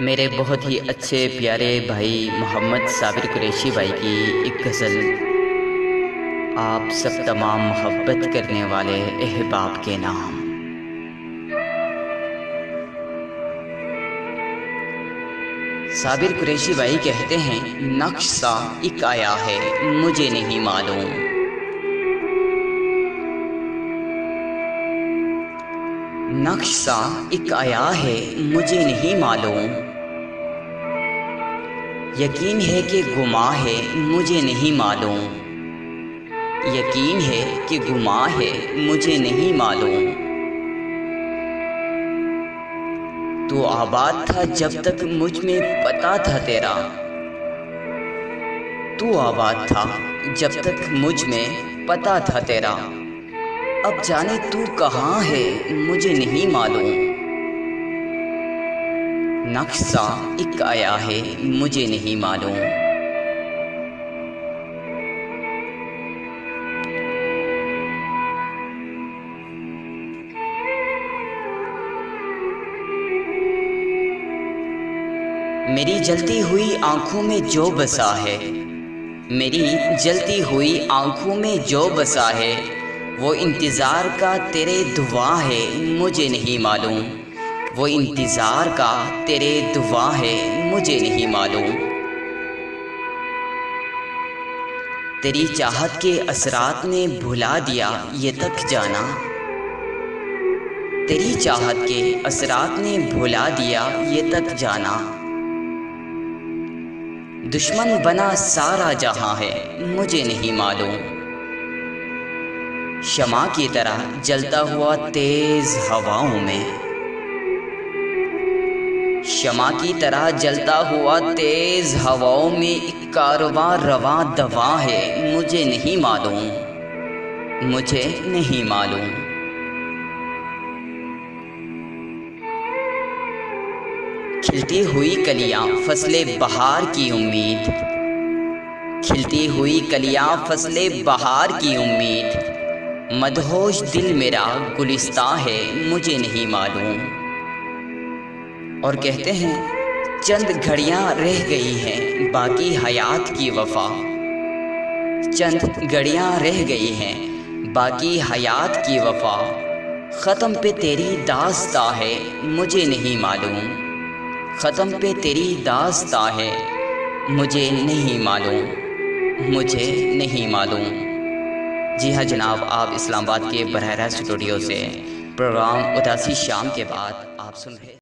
میرے بہت ہی اچھے پیارے بھائی محمد صابر قریشی بھائی کی ایک غزل۔ آپ سب تمام محبت کرنے والے احباب کے نام۔ صابر قریشی بھائی کہتے ہیں، نقش سا ایک آیا ہے، مجھے نہیں معلوم۔ نقش سا ایک آیا ہے، مجھے نہیں معلوم۔ یقین ہے کہ گما ہے، مجھے نہیں معلوم۔ یقین ہے کہ گما ہے، مجھے نہیں معلوم۔ تو آباد تھا جب تک مجھ میں پتا تھا تیرا۔ تو آباد تھا جب تک مجھ میں پتا تھا تیرا۔ اب جانے تو کہاں ہے مجھے نہیں معلوم۔ نقشہ ایک آیا ہے مجھے نہیں معلوم۔ میری جلتی ہوئی آنکھوں میں جو بسا ہے، میری جلتی ہوئی آنکھوں میں جو بسا ہے وہ انتظار کا تیرے دعا ہے، مجھے نہیں معلوم۔ وہ انتظار کا تیرے دعا ہے، مجھے نہیں معلوم۔ تیری چاہت کے اثرات نے بھلا دیا، یہ تک جانا۔ تیری چاہت کے اثرات نے بھلا دیا، یہ تک جانا۔ دشمن بنا سارا جہاں ہے، مجھے نہیں معلوم۔ شمع کی طرح جلتا ہوا تیز ہواؤں میں۔ شمع کی طرح جلتا ہوا تیز ہواؤں میں ایک کارواں رواں دواں ہے، مجھے نہیں معلوم۔ مجھے نہیں معلوم۔ کھلتی ہوئی کلیاں فصل بہار کی امید۔ کھلتی ہوئی کلیاں فصل بہار کی امید۔ مدہوش دل میرا گلستان ہے، مجھے نہیں معلوم۔ اور کہتے ہیں، چند گھڑیاں رہ گئی ہیں، باقی حیات کی وفا۔ چند گھڑیاں رہ گئی ہیں، باقی حیات کی وفا۔ ختم پہ تیری داستہ ہے، مجھے نہیں معلوم۔ ختم پہ تیری داستہ ہے، مجھے نہیں معلوم۔ مجھے نہیں معلوم۔ جی ہاں جناب، آپ اسلام آباد کے براہ راست اسٹوڈیو سے پروگرام اداسی شام کے بعد آپ سن رہے